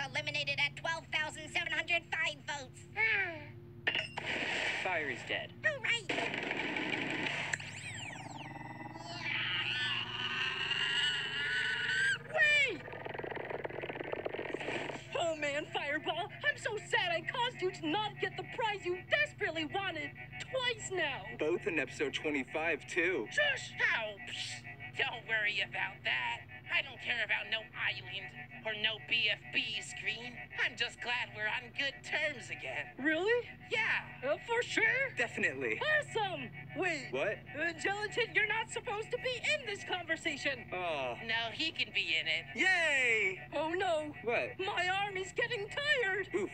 is eliminated at 12,705 votes. Firey's dead. All right. Wait! Oh man, Fireball, I'm so sad I caused you to not get the prize you desperately wanted. Twice now. Both in episode 25, too. Shush! How? Psh, Don't worry about that. I don't care about no island or no BFB screen. I'm just glad we're on good terms again. Really? Yeah. Uh, for sure? Definitely. Awesome! Wait. What? Uh, Gelatin, you're not supposed to be in this conversation. Oh. No, he can be in it. Yay! Oh no. What? My arm is getting tired. Oof.